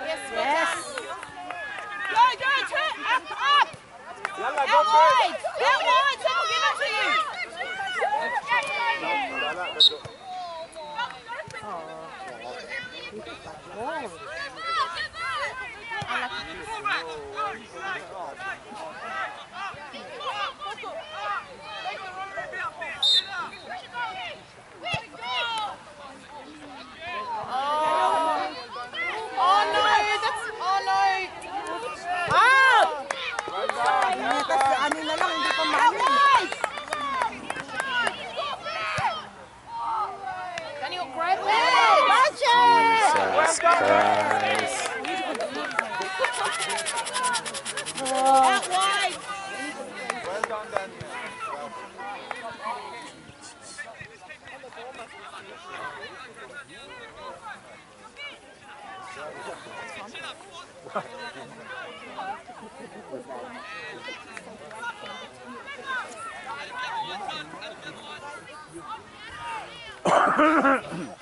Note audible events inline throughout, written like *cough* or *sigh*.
Yes, Go, go, turn, up, Jesus Christ. Out wide. Ahem.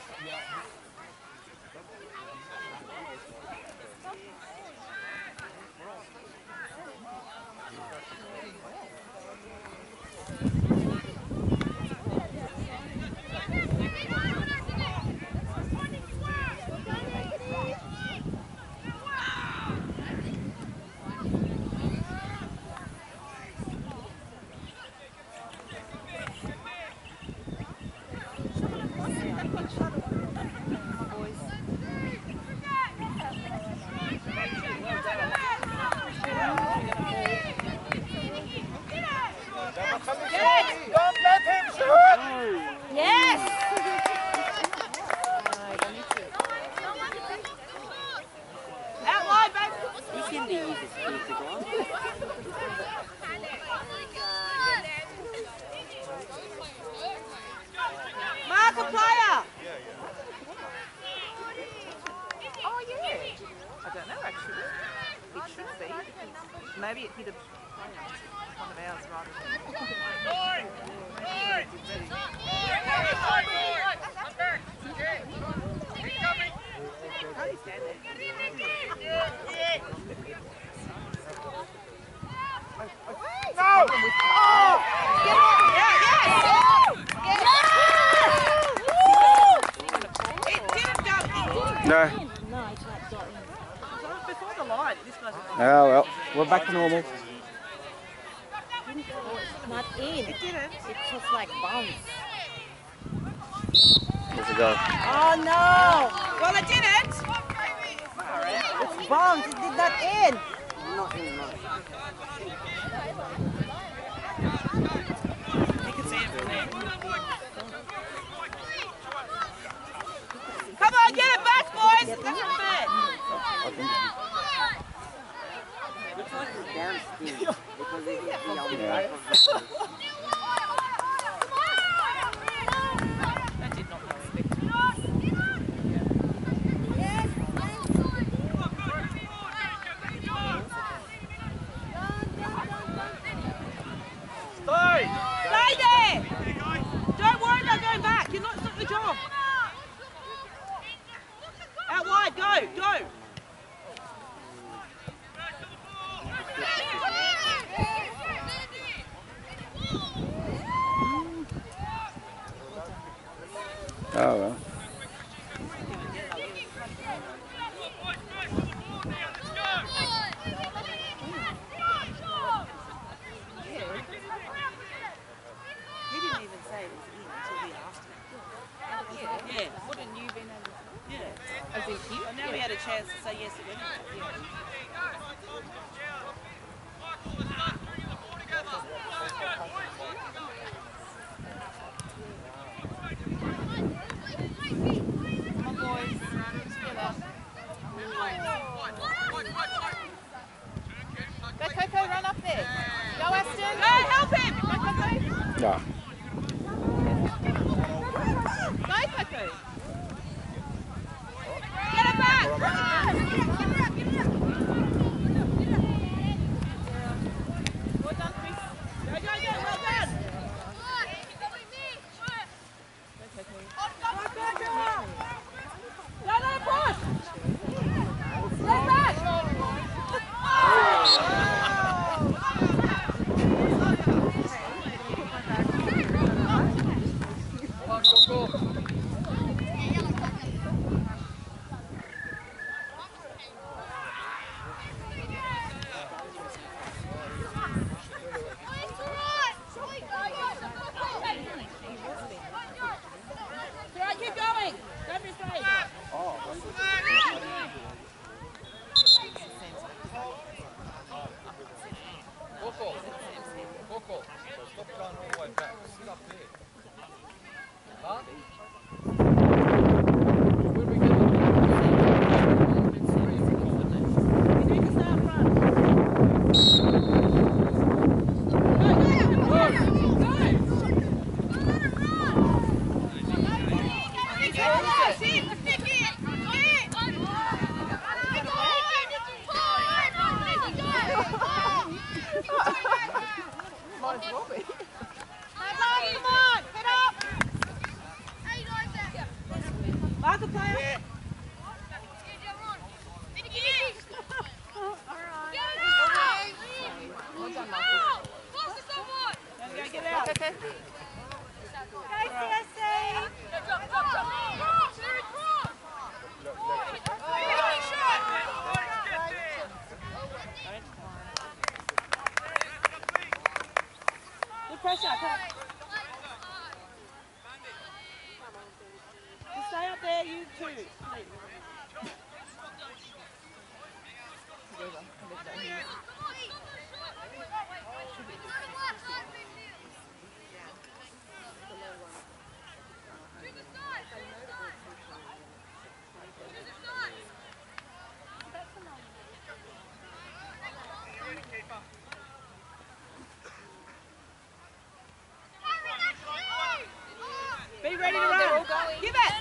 Be ready to run. Give it.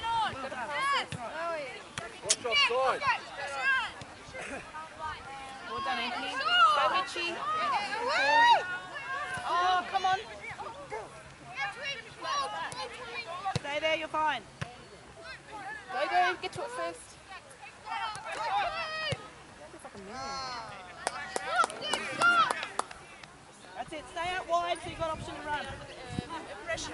Watch offside. Well done, Anthony. Go, Mitchie. Oh, come on. Stay there, you're fine. Go, go. Get to it first. That's it. Stay out wide so you've got option to run. Um, Pressure.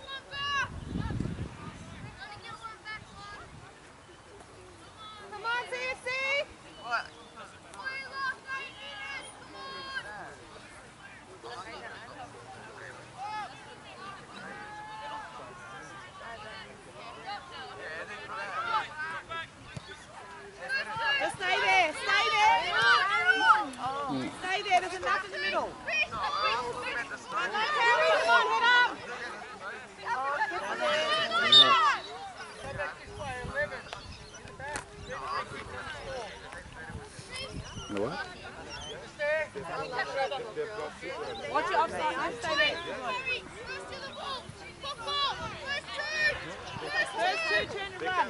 Come on, CFC! What? Just stay there. Stay there. Stay there. There's enough in the middle. Harry, come on, head up! The what? Watch your offside. line. Stay there. First two, turn and run.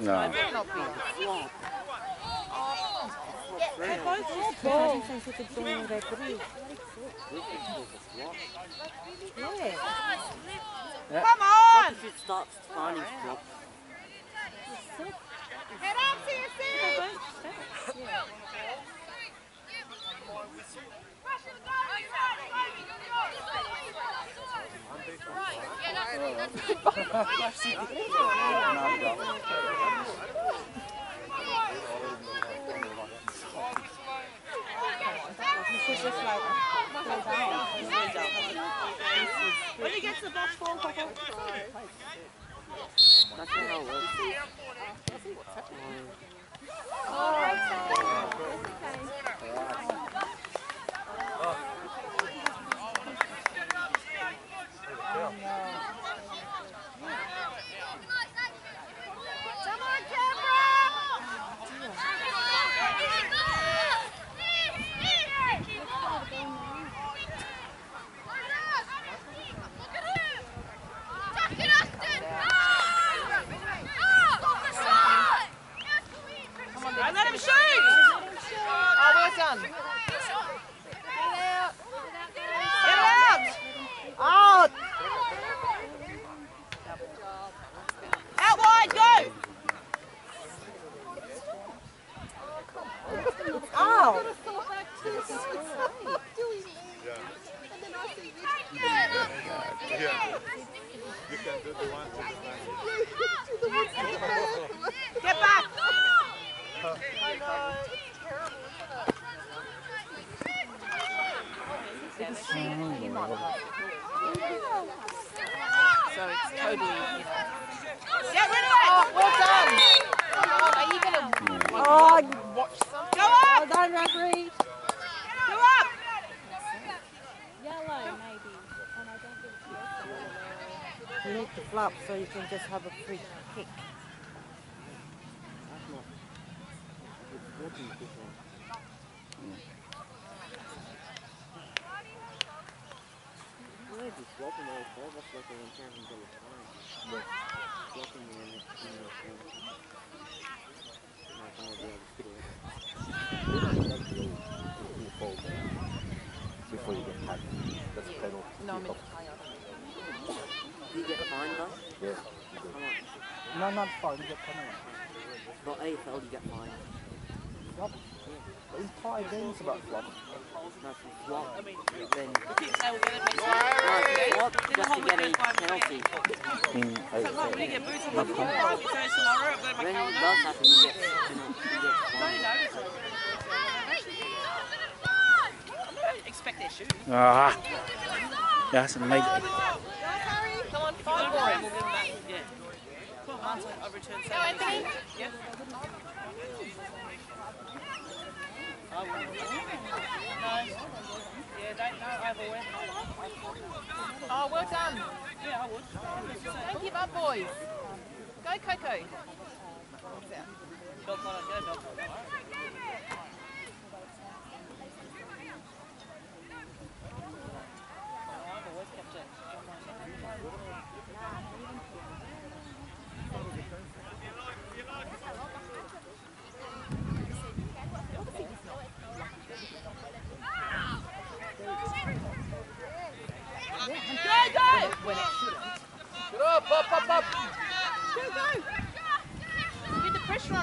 No. Not big. Come on. If it starts finding flop, Head up, CFC! When you get to the box, ball, Coco. that's not how it works. Come on, Canberra! Come on, Don't then. let him shoot. Oh, well done. Get out. Out. Out wide, go. Oh. Get back. So it's totally, you know. Get rid of it. Oh, well done. Are you going oh, to watch some? go up. done, referee. Go up. Yellow, maybe. And I don't think it's You need flop so you can just have a free kick. That's No, not fine, you get penalised. Not AFL, you get fined. Flop? Yeah. But there's entire games about flop. No, flop. Then... No, flop just to get a penalty. Mm, AFL. Not fun. When it does happen, you get penalty. Expect their shoes. Ah, that's amazing. Come on, five boys. I'll Go, Anthony. No. Yeah, know either way. Oh, well done. Yeah, I would. Don't give up, boys. Go, Coco.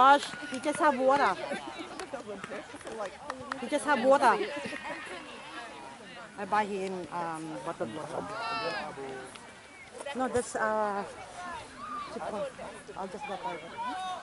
Josh, just have water. We just have water. I buy him um, bottled water. No, that's uh, I'll just buy it.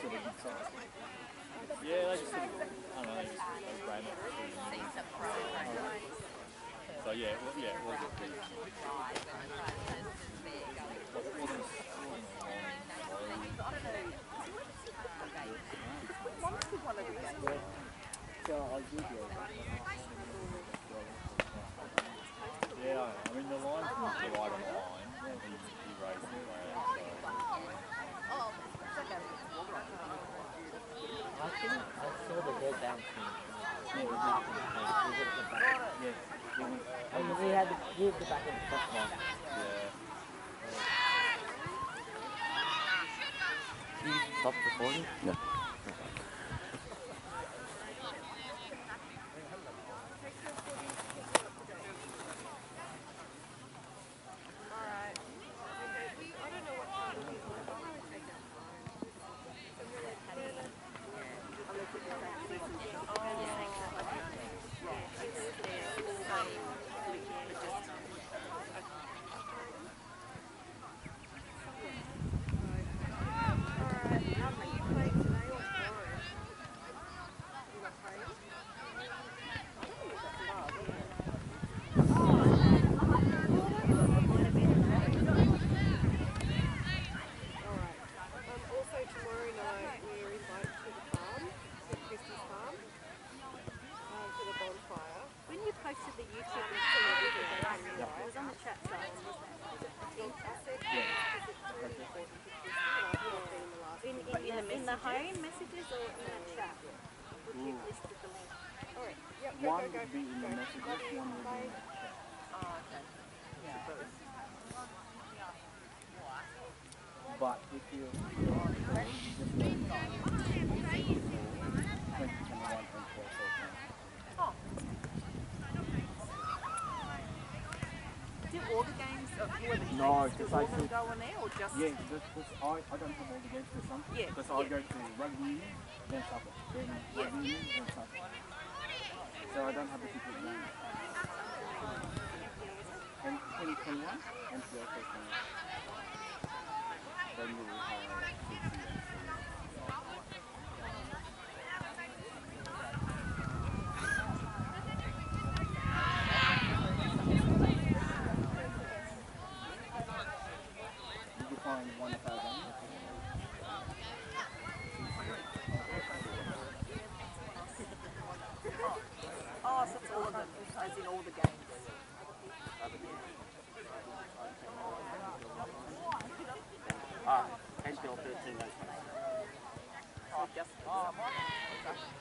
Yeah, they just sort of, I don't know, they just they ran it through. So yeah, well, yeah, it was a big. Wasn't, wasn't So I did, yeah. Yeah, I mean the line's not the right on the line. He, he raised the flag. I think I saw the ball bouncing. Yeah. And we had to give the back of the first one. So, yeah. Stop recording? No. Alright. Um, also tomorrow night we're invited to the farm, to Christy's farm, um, for the bonfire. When you posted the YouTube video, it was on the chat side. I said yeah. really important to Christy, and I've not been the last In, in, in, the, in the home messages or in the chat? Would you have listed the link? Alright, yep, go, One go, go, would be in the go. messages, Love you, one would be in the chat. But if you just go just go twenty twenty one and four so far. Do all the games, were the No, games, do because all I of them said- go on there or just? Yeah, just because I, I don't have all the games for some. Yeah, Because I yeah. go to rugby union, then supper. Then rugby union, then supper. So I don't have a ticket game. And 2021, and the also 21. Then we will have six years. You can find one thousand. Oh, so it's all of them, as in all the games. Ah, 10 till 13 days. So just. However you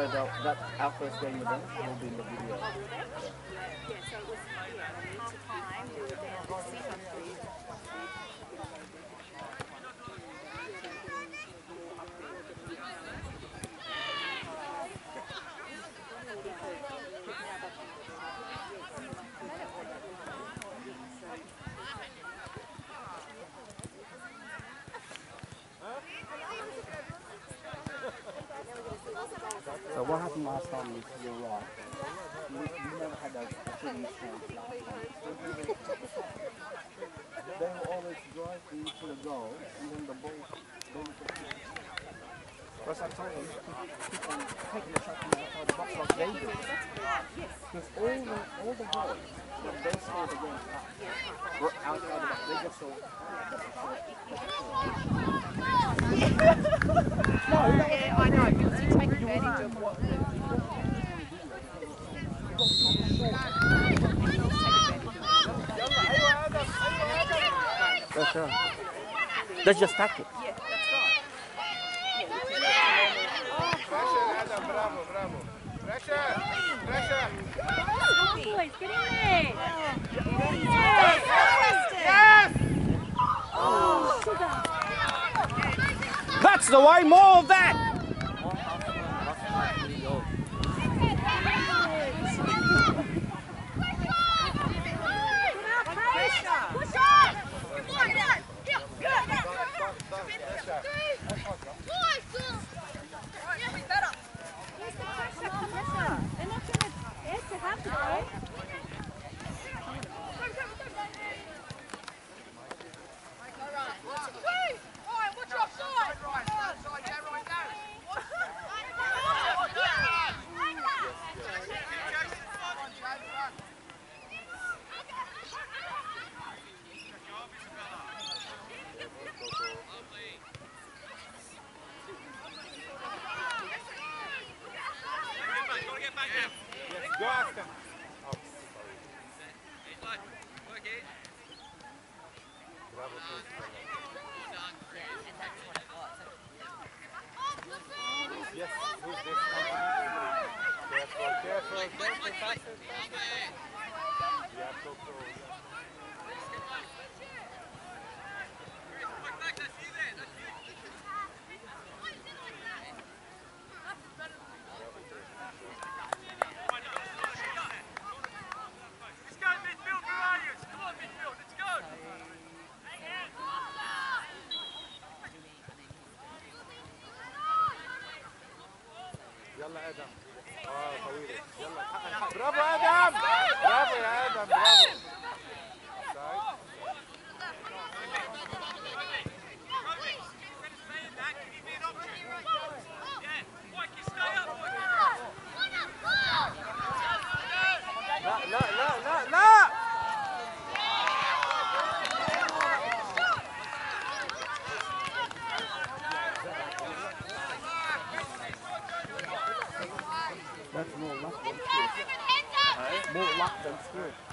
So the, that our first game them will be in the video. Yeah, so it was, yeah, half time, we were down to six. So what happened last time was you're right. We, we never had a, shooting chance last time. They will always drive into the goal and then the ball goes then Plus I told them to keep on taking the shot from the box like they do. Because all the all the goals that they scored against us were outside the box. They just saw *laughs* Yeah, I know, because you take advantage of what the... That's just right. Adam, bravo, bravo. That's the way, more of that! They're not gonna, yes, they have to go. Go Aston. Yes, who's this? Careful, careful, careful, faster. Yeah, so close. آدم الحق برافو آدم. برافو يا آدم برافو. Skill. More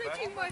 I keep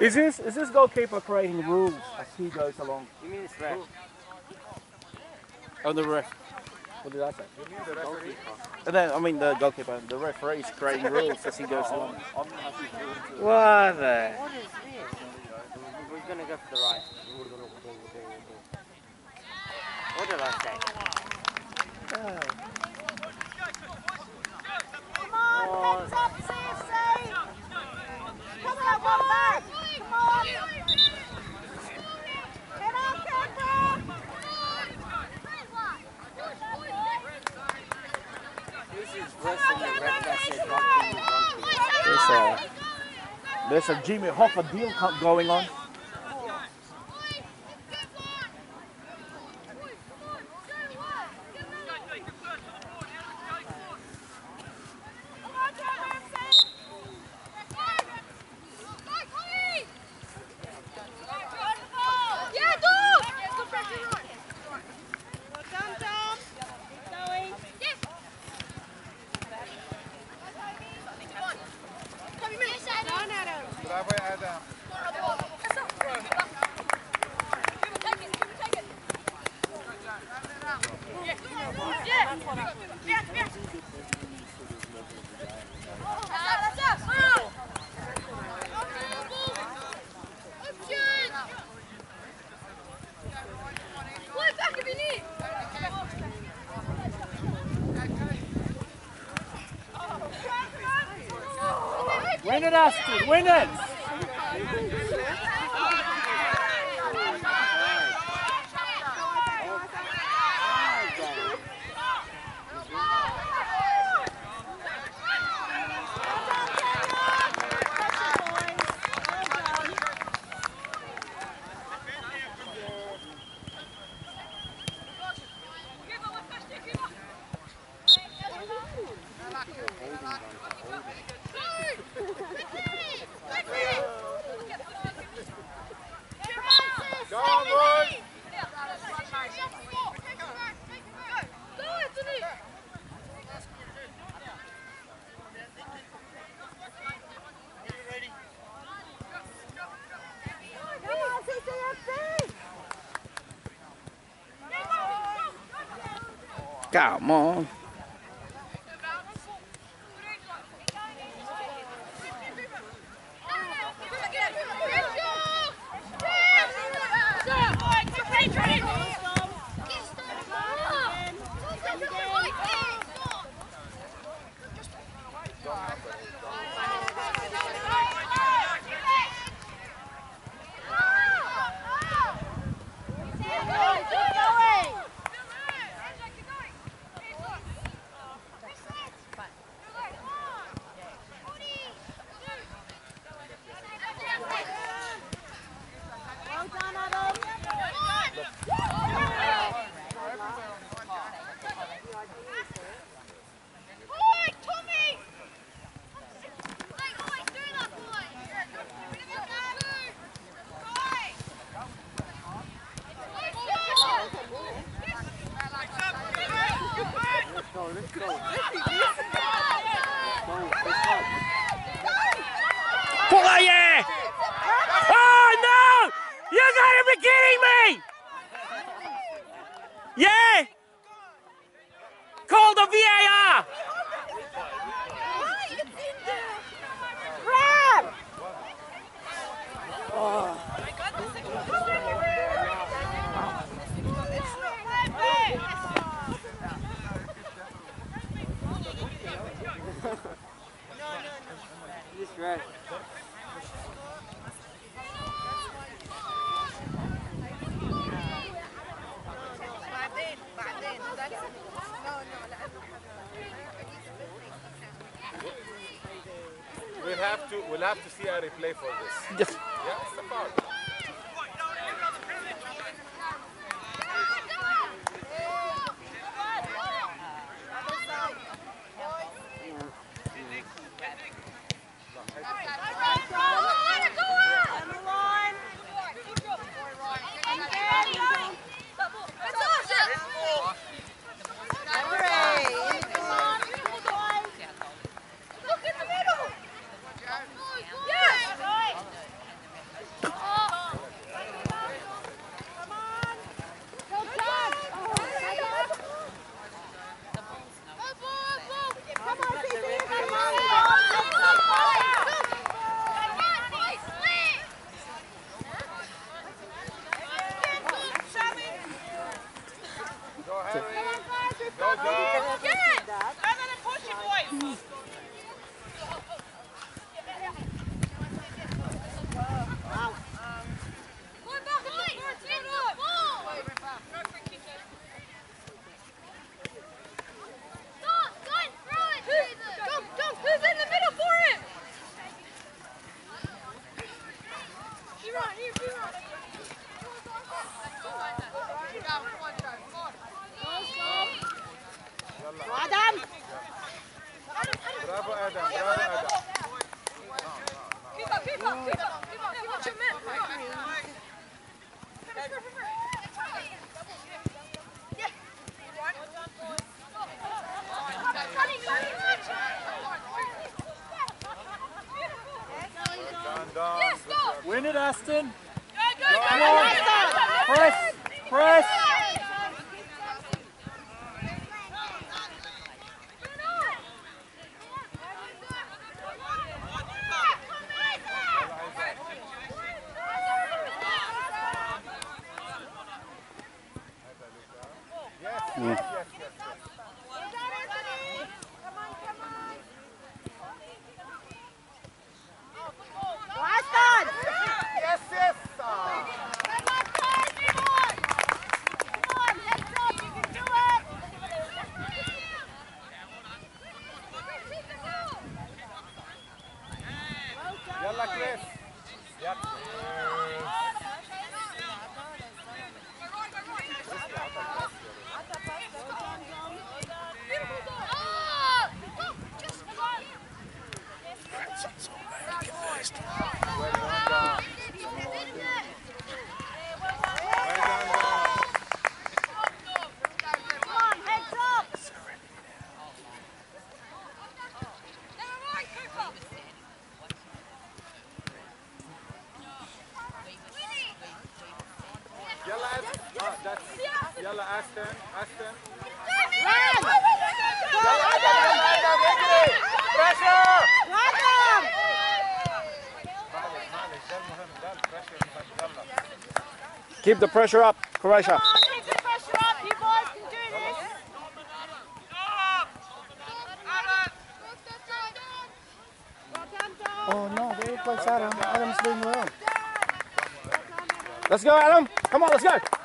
Is this is this goalkeeper creating rules as he goes along? you mean it's ref? Oh, the ref. What did I say? You mean the referee? Uh, and then I mean the goalkeeper, the referee is creating rules as he goes along. What the? What is this? We're gonna go for the right. What did I say? Come on, heads up, CFC! Come on, one back! Come on! Get up, Kendra! This is worse than the ref that said donkey, donkey. There's a there's a Jimmy Hoffa deal going on. win it! Calma. have to see Ari play for this. Yes. Yeah, it's. Win it, Aston. Go, go, go, go, go, go, go, go. Press, press. Keep the pressure up, Croatia. Oh no, very close Adam. Adam's doing well. Let's go, Adam. Come on, let's go.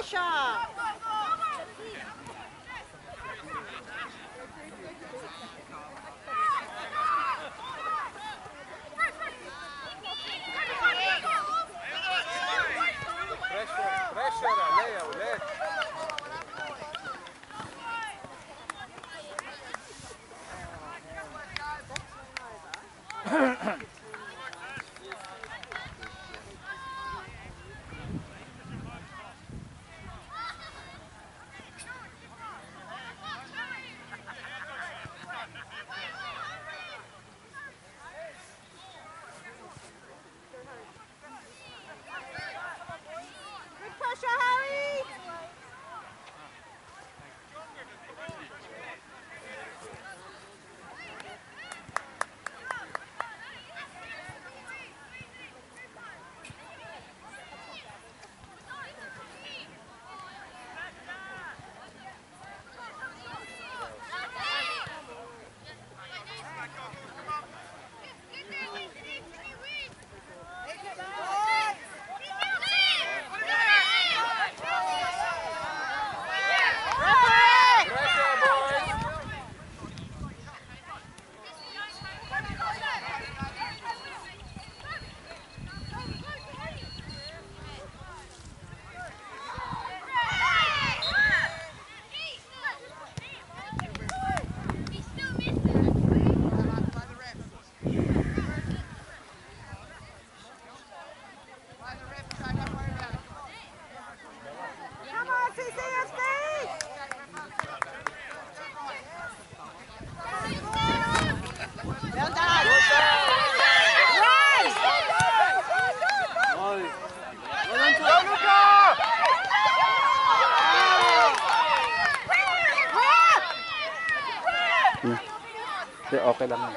Malaysia. okay lang.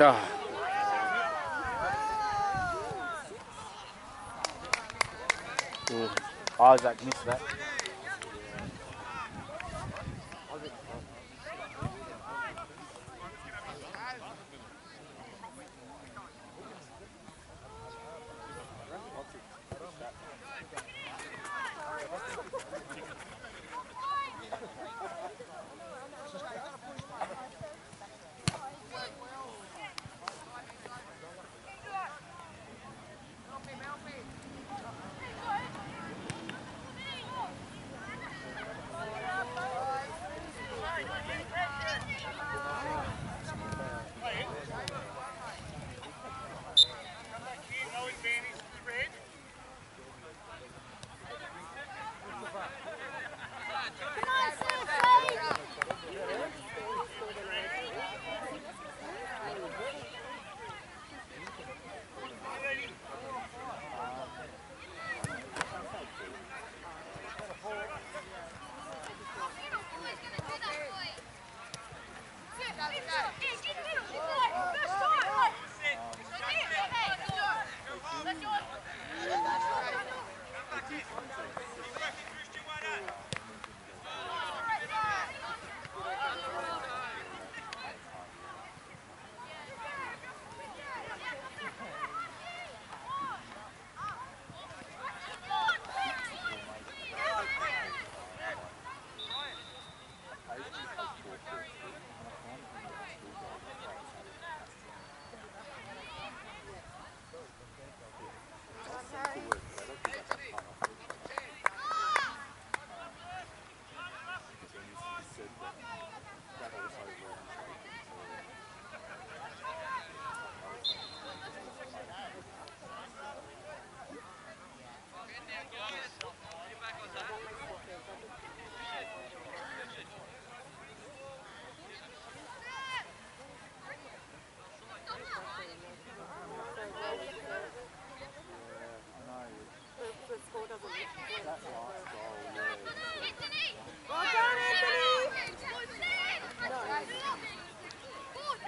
Ah. Ooh, Isaac missed that.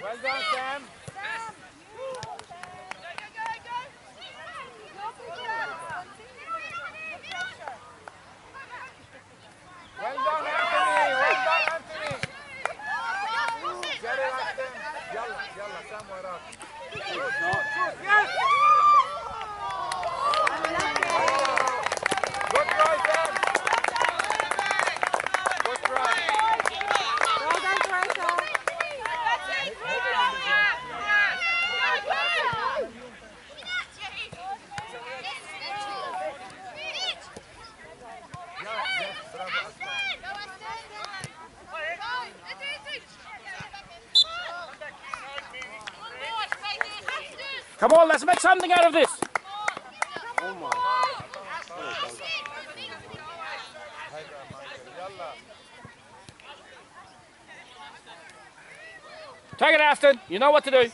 Well done, Sam. Come on, let's make something out of this. Oh my. Take it, Aston. You know what to do.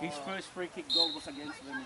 His first free kick goal was against them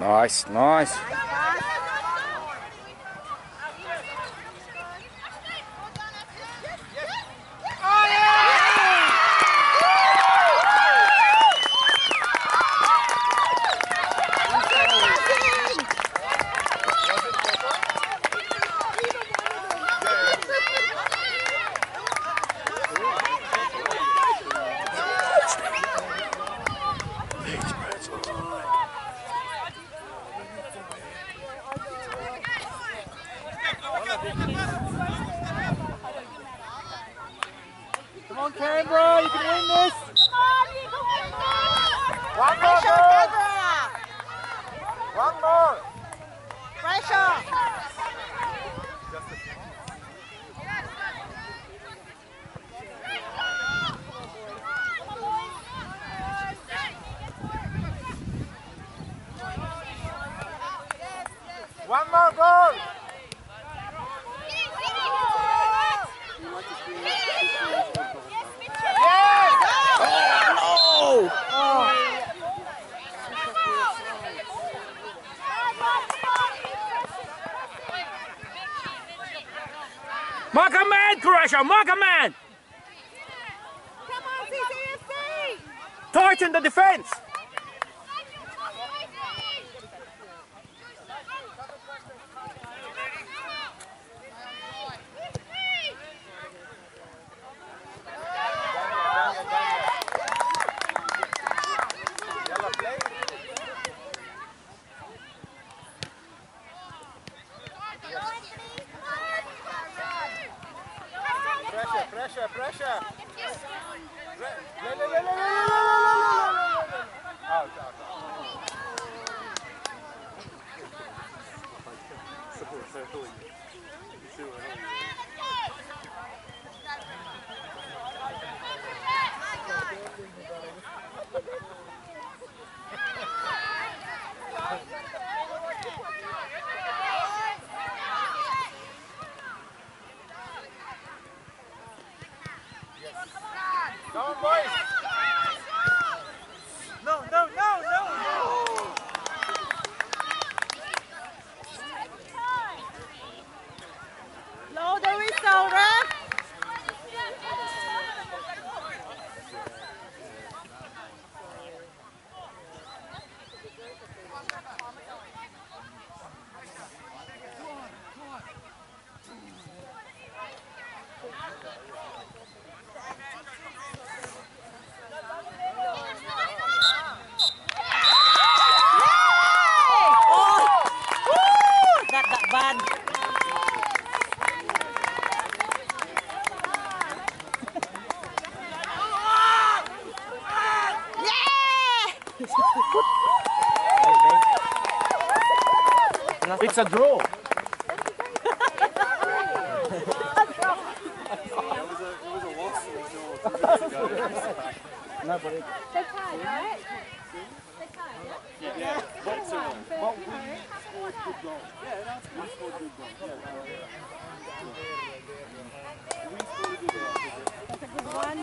Nice, nice. moca, moca, Pressure, pressure. Le- le- le- le- le- le- le- le- le- le- le- Out, out, out. Come on, Don't worry. a draw. no, but it... They tied, right? They tied, yeah? Yeah. But, so, but we scored good goals. Yeah, that's good. We scored good goals. Yeah. We scored good goals. That's a good one.